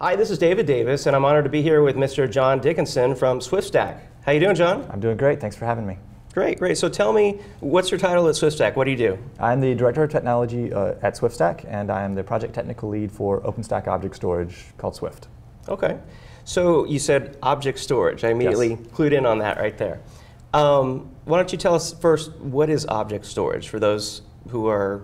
Hi, this is David Davis, and I'm honored to be here with Mr. John Dickinson from SwiftStack. How you doing, John? I'm doing great. Thanks for having me. Great, great. So tell me, what's your title at SwiftStack? What do you do? I'm the Director of Technology uh, at SwiftStack, and I am the Project Technical Lead for OpenStack Object Storage called Swift. Okay. So you said object storage. I immediately Yes. clued in on that right there. Um, why don't you tell us first, what is object storage for those who are,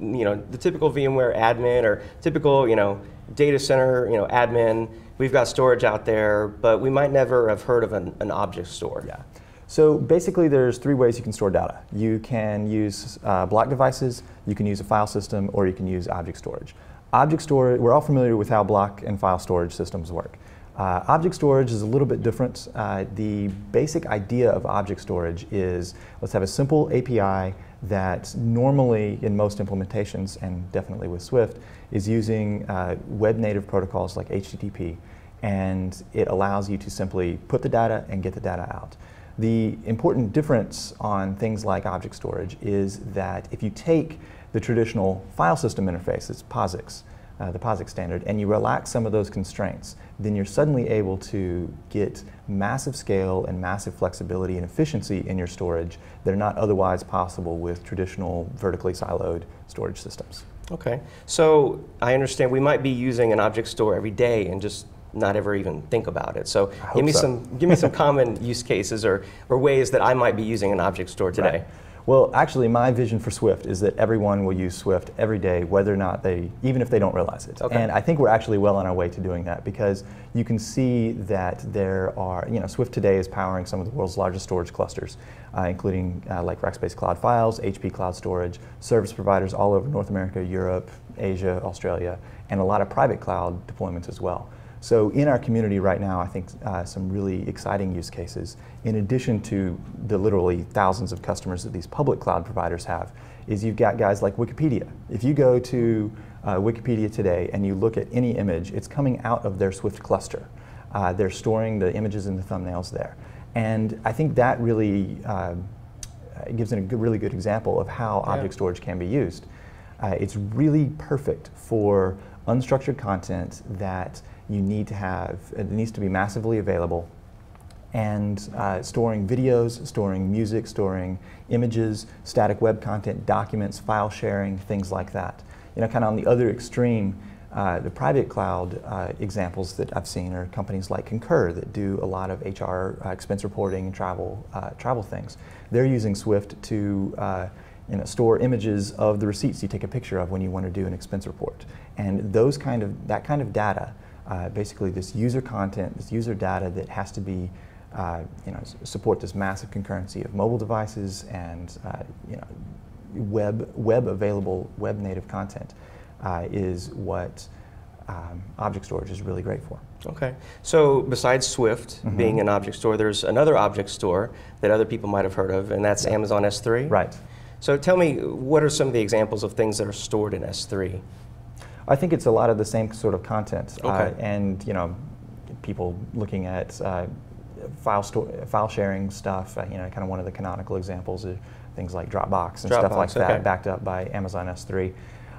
you know, the typical VMware admin or typical, you know, data center, you know, admin. We've got storage out there, but we might never have heard of an, an object store. Yeah. So basically, there's three ways you can store data. You can use uh, block devices, you can use a file system, or you can use object storage. Object storage, we're all familiar with how block and file storage systems work. Uh, object storage is a little bit different. Uh, the basic idea of object storage is let's have a simple API that normally in most implementations, and definitely with Swift, is using uh, web native protocols like HTTP, and it allows you to simply put the data and get the data out. The important difference on things like object storage is that if you take the traditional file system interface, it's POSIX, uh, the POSIX standard, and you relax some of those constraints, then you're suddenly able to get massive scale and massive flexibility and efficiency in your storage that are not otherwise possible with traditional vertically siloed storage systems. Okay. So I understand we might be using an object store every day and just not ever even think about it. So give me so. some give me some common use cases or, or ways that I might be using an object store today. Right. Well, actually, my vision for Swift is that everyone will use Swift every day, whether or not they, even if they don't realize it. Okay. And I think we're actually well on our way to doing that because you can see that there are, you know, Swift today is powering some of the world's largest storage clusters, uh, including uh, like Rackspace Cloud Files, HP Cloud Storage, service providers all over North America, Europe, Asia, Australia, and a lot of private cloud deployments as well. So in our community right now, I think uh, some really exciting use cases, in addition to the literally thousands of customers that these public cloud providers have, is you've got guys like Wikipedia. If you go to uh, Wikipedia today and you look at any image, it's coming out of their Swift cluster. Uh, they're storing the images and the thumbnails there. And I think that really uh, gives a good, really good example of how Yeah. object storage can be used. Uh, it's really perfect for unstructured content that you need to have, it needs to be massively available. And uh, storing videos, storing music, storing images, static web content, documents, file sharing, things like that. You know, kind of on the other extreme, uh, the private cloud uh, examples that I've seen are companies like Concur that do a lot of HR uh, expense reporting and travel, uh, travel things. They're using Swift to uh, you know, store images of the receipts you take a picture of when you want to do an expense report. And those kind of, that kind of data, uh, basically this user content, this user data that has to be, uh, you know, support this massive concurrency of mobile devices and, uh, you know, web, web available, web native content uh, is what um, object storage is really great for. Okay. So besides Swift Mhm. being an object store, there's another object store that other people might have heard of, and that's Yeah. Amazon S3. Right. So tell me, what are some of the examples of things that are stored in S3? I think it's a lot of the same sort of content, uh, and you know, people looking at uh, file file sharing stuff. Uh, you know, kind of one of the canonical examples of things like Dropbox and stuff like Dropbox, that, okay. backed up by Amazon S3.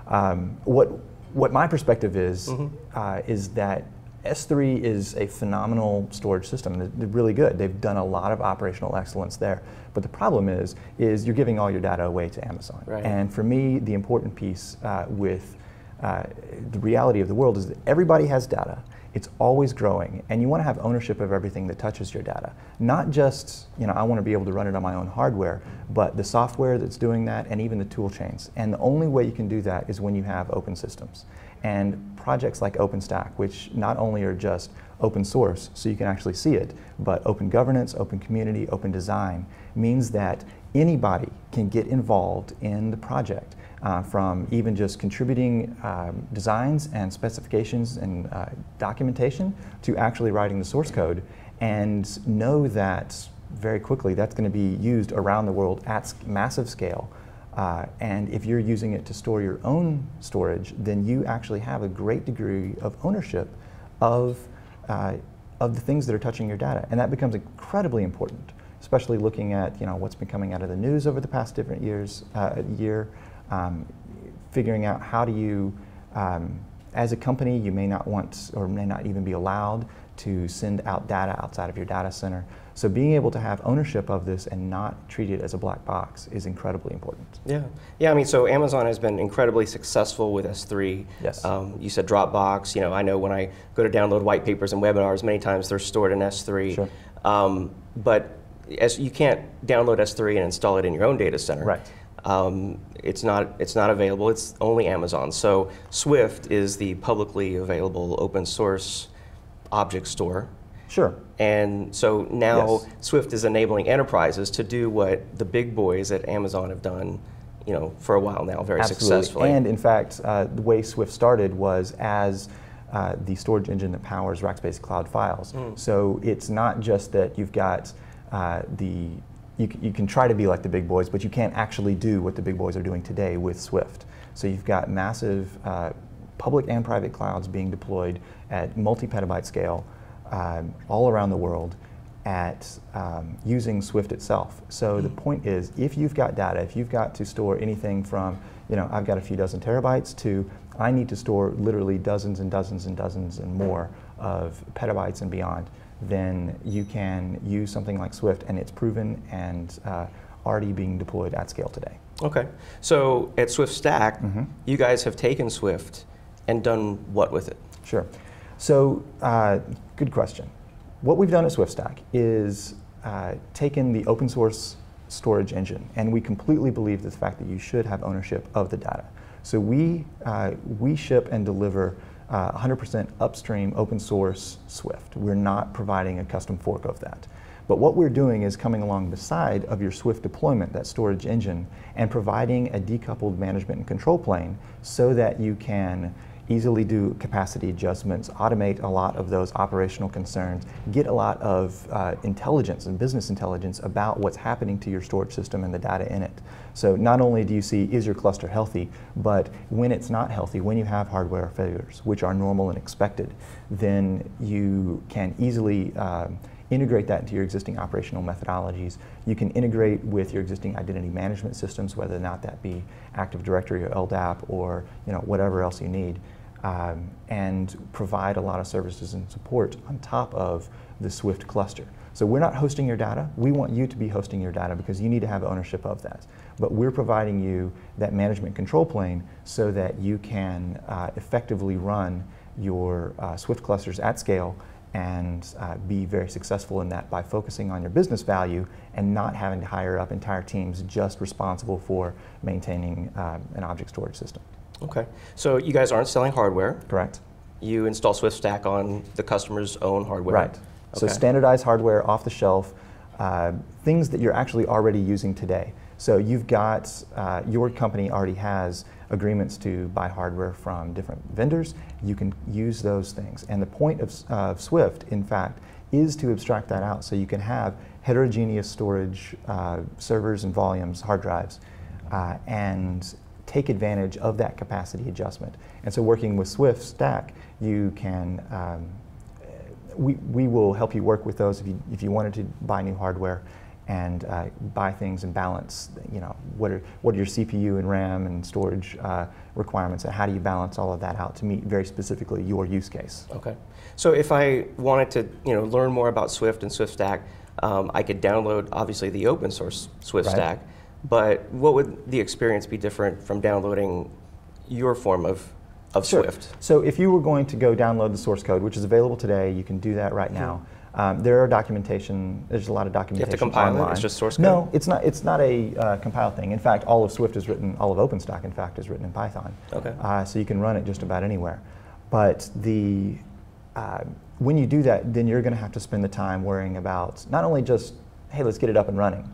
Um, what what my perspective is Mhm. uh, is that S3 is a phenomenal storage system. They're- really good. They've done a lot of operational excellence there. But the problem is, is you're giving all your data away to Amazon. Right. And for me, the important piece uh, with uh, the reality of the world is that everybody has data. It's always growing, and you want to have ownership of everything that touches your data. Not just, you know, I want to be able to run it on my own hardware, but the software that's doing that, and even the tool chains. And the only way you can do that is when you have open systems. And projects like OpenStack, which not only are just open source, so you can actually see it, but open governance, open community, open design, means that anybody can get involved in the project uh, from even just contributing um, designs and specifications and uh, documentation to actually writing the source code and know that very quickly that's going to be used around the world at massive scale. Uh, and if you're using it to store your own storage, then you actually have a great degree of ownership of, uh, of the things that are touching your data. And that becomes incredibly important, especially looking at you know, what's been coming out of the news over the past different years, uh, year, um, figuring out how do you um, as a company, you may not want or may not even be allowed to send out data outside of your data center. So being able to have ownership of this and not treat it as a black box is incredibly important. Yeah, yeah. I mean, so Amazon has been incredibly successful with S3. Yes. Um, you said Dropbox. You know, I know when I go to download white papers and webinars, many times they're stored in S3. Sure. Um, but as you can't download S3 and install it in your own data center. Right. Um, it's not it's not available. It's only Amazon. So Swift is the publicly available open source object store. Sure. And so now Yes. Swift is enabling enterprises to do what the big boys at Amazon have done, you know, for a while now, very Absolutely. successfully. And in fact, uh, the way Swift started was as uh, the storage engine that powers Rackspace Cloud Files. Mm. So it's not just that you've got uh, the you, you can try to be like the big boys, but you can't actually do what the big boys are doing today with Swift. So you've got massive uh, public and private clouds being deployed at multi-petabyte scale um, all around the world at um, using Swift itself. So the point is, if you've got data, if you've got to store anything from, you know, I've got a few dozen terabytes to I need to store literally dozens and dozens and dozens and more of petabytes and beyond, then you can use something like Swift, and it's proven and uh, already being deployed at scale today. okay. So at Swift Stack, Mhm. you guys have taken Swift and done what with it? Sure. So, uh, good question. What we've done at SwiftStack is uh, taken the open source storage engine, and we completely believe the fact that you should have ownership of the data. So we uh, we ship and deliver Uh, 100% upstream open source Swift. We're not providing a custom fork of that. But what we're doing is coming along beside of your Swift deployment, that storage engine, and providing a decoupled management and control plane so that you can easily do capacity adjustments, automate a lot of those operational concerns, get a lot of uh, intelligence and business intelligence about what's happening to your storage system and the data in it. So not only do you see is your cluster healthy, but when it's not healthy, when you have hardware failures, which are normal and expected, then you can easily um, integrate that into your existing operational methodologies. You can integrate with your existing identity management systems, whether or not that be Active Directory or LDAP or you know whatever else you need, um, and provide a lot of services and support on top of the Swift cluster. So we're not hosting your data. We want you to be hosting your data because you need to have ownership of that. But we're providing you that management control plane so that you can uh, effectively run your uh, Swift clusters at scale and uh, be very successful in that by focusing on your business value and not having to hire up entire teams just responsible for maintaining um, an object storage system. Okay. So you guys aren't selling hardware. Correct? You install Swift Stack on the customer's own hardware. Right. So standardized hardware off the shelf, uh, things that you're actually already using today. So you've got, uh, your company already has agreements to buy hardware from different vendors. You can use those things. And the point of, of Swift, in fact, is to abstract that out so you can have heterogeneous storage uh, servers and volumes, hard drives, uh, and take advantage of that capacity adjustment. And so working with Swift Stack, you can um, we, we will help you work with those if you, if you wanted to buy new hardware and uh, buy things and balance, you know, what are, what are your CPU and RAM and storage uh, requirements and how do you balance all of that out to meet very specifically your use case. Okay. So if I wanted to, you know, learn more about Swift and Swift Stack, um, I could download obviously the open source Swift Right. Stack. But what would the experience be different from downloading your form of, of Sure. Swift? So if you were going to go download the source code, which is available today, you can do that right now. Um, there are documentation. There's a lot of Hmm. You have documentation to compile it? It's just source code. No, it's not. It's not a uh, compiled thing. In fact, all of Swift is written. All of OpenStack, in fact, is written in Python. Okay. Uh, so you can run it just about anywhere. But the uh, when you do that, then you're going to have to spend the time worrying about not only just hey, let's get it up and running.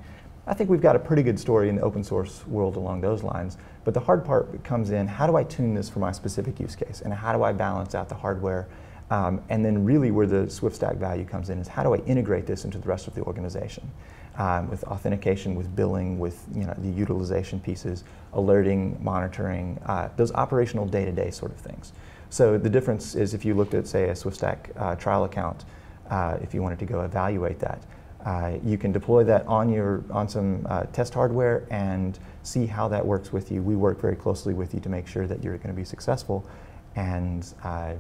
I think we've got a pretty good story in the open source world along those lines. But the hard part comes in: how do I tune this for my specific use case, and how do I balance out the hardware? Um, and then, really, where the Swift Stack value comes in is how do I integrate this into the rest of the organization, um, with authentication, with billing, with you know the utilization pieces, alerting, monitoring, uh, those operational day-to-day sort of things. So the difference is if you looked at, say, a Swift Stack uh, trial account, uh, if you wanted to go evaluate that, uh, you can deploy that on your on some uh, test hardware and see how that works with you. We work very closely with you to make sure that you're going to be successful. and uh,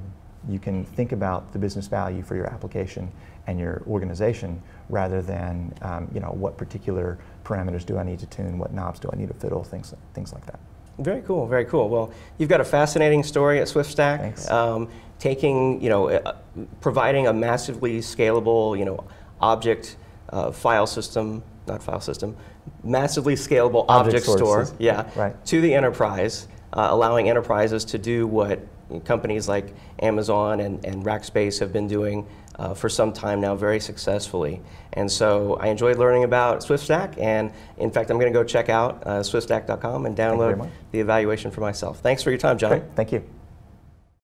you can think about the business value for your application and your organization rather than um, you know what particular parameters do I need to tune, what knobs do I need to fiddle, things things like that. Very cool, very cool. Well, you've got a fascinating story at SwiftStack. Thanks. Um, taking, you know, uh, providing a massively scalable, you know, object uh, file system, not file system, massively scalable object, Object store, yeah, Right. to the enterprise, uh, allowing enterprises to do what companies like Amazon and, and Rackspace have been doing uh, for some time now very successfully. And so I enjoyed learning about SwiftStack, and in fact, I'm going to go check out uh, swiftstack.com and download the evaluation for myself. Thanks for your time, John. Great, thank you.